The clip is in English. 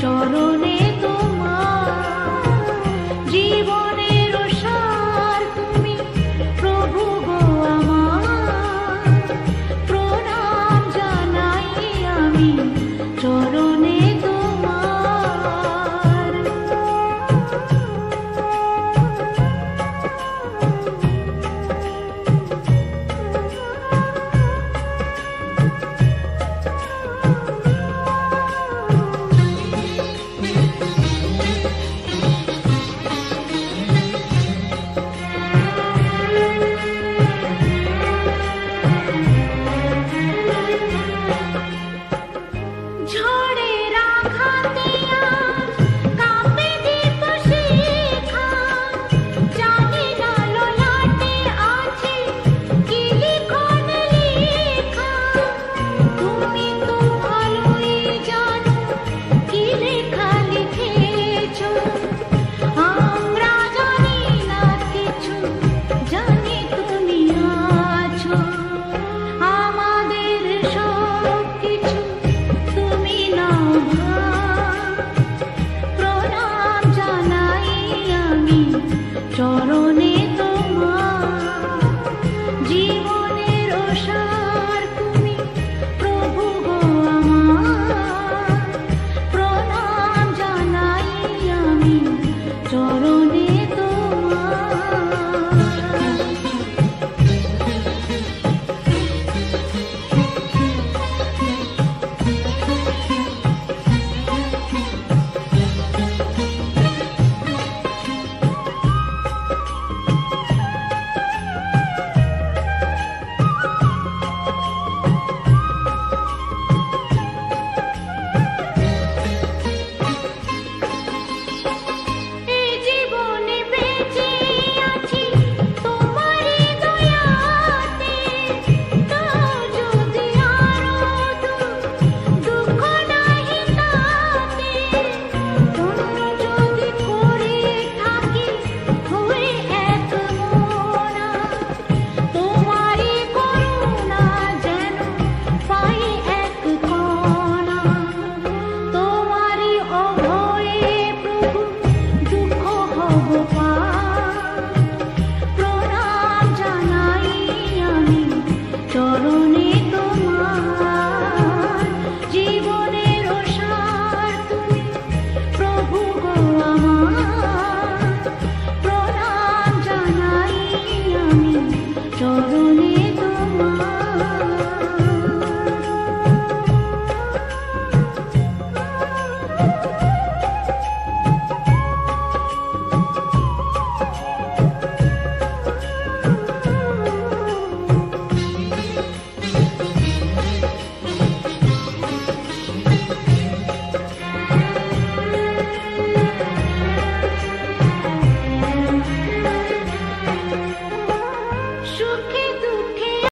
চরণ